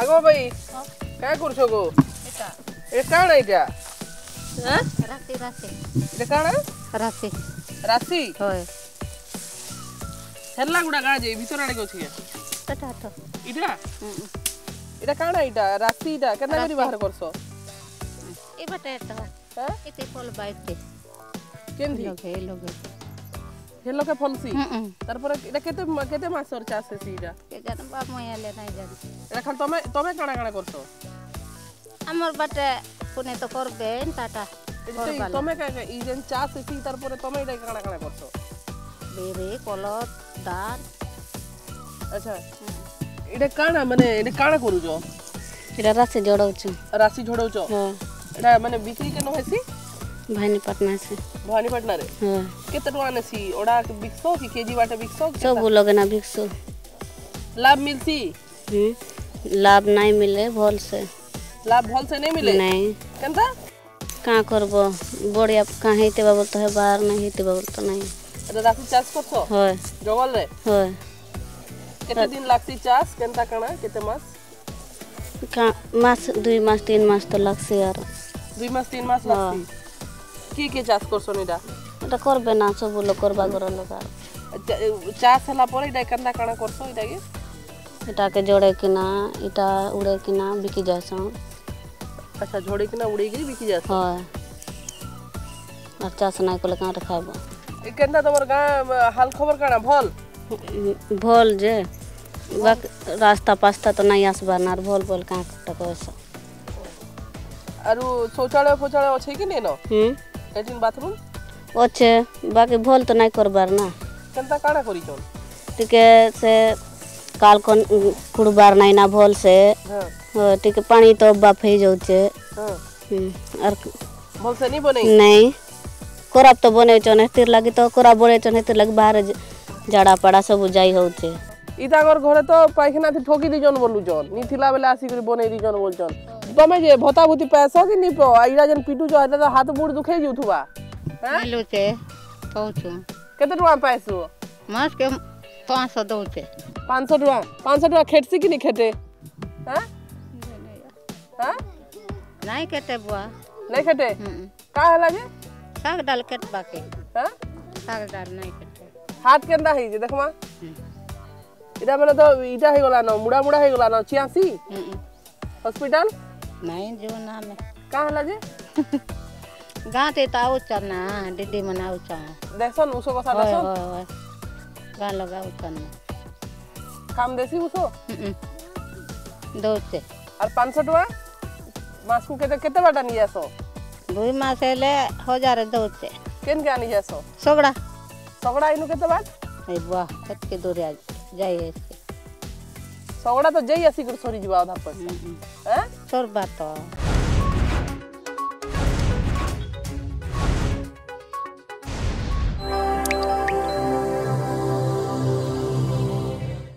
আগো बाई काय करছো গো? এটা। এটা কাড়া হ্যাঁ? এটা হ্যাঁ? রাতে রাতে এটা কাড়া রাতে রাতে হয়। হেলা গুড়া গাড়া যাই ভিতর আড়ে গছি এটা তো। এটা? এটা কাড়া এটা রাতে এটা? কেন করি বাহির করছ? এবাটা এটা। হ্যাঁ? এতে ফল বাইতে। কেন দি লগে লগে হেলোকে ফলসি তারপরে এটা কেতে কেতে মাসর চাষ হেসি এটা কে জানো বাপ মই হেলে নাই জানি। এটা খালি তুমি তুমি কানা কানা করছ? আমার বাটে কোনে তো করবে টাটা তুমি কে এই যে চাষ হেসি তারপরে তুমি আচ্ছা। এটা কানা কানা করছ? বেরে কলত দান আচ্ছা। এটা কানা মানে এটা কানা করুছো? এটা রাশি ঝড়াউছো রাশি ঝড়াউছো হ্যাঁ। এটা মানে বিক্রি কেন হেসি भवानी पटना से भवानी पटना रे हाँ। केते टका ने सी? ओडा के बिकसो की? केजी वाटे बिकसो सब लोग ना बिकसो। लाभ मिलती हम्म। लाभ नहीं मिले भोल से लाभ भोल से नहीं मिले? नहीं। कंता? का करबो? बड़िया का हेते बाबल तो है? बाहर नहीं हेते बाबल तो नहीं दादा चाष करछो होय। जंगल रे? होय। केते दिन लागसी चाष केनता काना केते मास? का मास दुई मास तीन मास तो लागसी यार दुई मास तीन मास लागसी? हाँ। কি কি চাষ করছন এটা এটা করবে না সব লোক করবা ঘর লোক চাষ হলা পরে এটা কেনটা কানা করছ এটা কি এটাকে জড়ে কিনা এটা উড়ে কিনা বিকি যাসন আচ্ছা ঝড়ে কিনা উড়ে গিয়ে বিকি যাসন হ্যাঁ আর চাষ নাই করলে কাঁটা খাইব কেনটা তোমার গাঁ হাল খবর কানা ভল ভল যে রাস্তা পাস্তা তো নাই আসবা না আর ভল ভল কাঁটা কইছ আৰু শৌচালয় ফৌচালয় আছে কি নেই ন ଲେଟ୍ରିନ୍ ବାଥରୁମ୍ ଅଛେ ବାକି ଭଲ୍ ତ ନାଇଁ କର୍ବାର୍ ନା କେନ୍ତା କାଣା କରିଛନ୍ ଟିକେ ସେ କାଲ୍ କୁଡ଼ବାର୍ ନାଇଁ ନା ଭଲ୍ସେ ଟିକେ ପାଣି ତ ବାଫ ହେଇଯାଉଛେ ଆର୍ ଭଲ୍ସେ ନି ବନେଇ ନାଇଁ ଖରାପ ତ ବନେଇଛନ୍ ହେଥିର୍ ଲାଗି ତ ଖରାପ ବନେଇଛନ୍ ହେଥିର୍ ଲାଗି ବାହାରେ ଝାଡ଼ା ପାଡ଼ା ସବୁ ଯାଇ ହଉଛେ ଇତାଙ୍କର ଘରେ ତ ପାଇଖାନା ଠକି ଦେଇଛନ୍ ବୋଲୁଛନ୍ ନି ଥିଲା ବେଲେ ଆସିକରି ବନେଇ ଦେଇଛନ୍ ବୋଲୁଛନ୍ ତମେ ଯେ ଭତ୍ତାଭୁତି ପାଇସ କି ନି ଏଇଟା ଯେନ୍ ପିଟୁଛ ଏଇଟା ତ ହାତ ବୁଡ଼ ଦୁଖେଇ ଯାଉଥିବା ମିଲୁଛେ ପାଉଛୁ କେତେ ଟଙ୍କା ପାଇଛୁ ମାସକେ ପାଞ୍ଚଶହ ଦଉଛେ ପାଞ୍ଚଶହ ଟଙ୍କା ପାଞ୍ଚଶହ ଟଙ୍କା ଖେଟସି କି ନି ଖେଟେ ନାଇଁ କେଟେ ବୁଆ ନାଇଁ ଖେଟେ କାଁ ହେଲା ଯେ ଶାଗ ଡାଲ କେଟବାକେ ଶାଗ ଡାଲ ନାଇଁ କେଟେ ହାତ କେନ୍ତା ହେଇଛେ ଦେଖମା ଏଇଟା ମାନେ ତ ଇଟା ହେଇଗଲାନ ମୁଡ଼ା ମୁଡ଼ା ହେଇଗଲାନ ଚିଆସି ହସ୍ପିଟାଲ नहीं जो ना में। कहाँ लगे जी? ते तो ताऊ चना डिडी मनाओ चाह देसन उसो बसा देसन ओए ओए गा लगाओ चना काम देसी उसो हम्म, हम्म। दो से और 500 टका मास को केते केते बाटा नहीं दो ही मास ले हो जा रहे दो से केन के आनी जासो? सोगड़ा। सगड़ा इनु केते बाट? ए बुआ कत के दूर जाए इसके सोगड़ा तो जई असी कर सोरी जीवा उधर पर हैं? sorbato.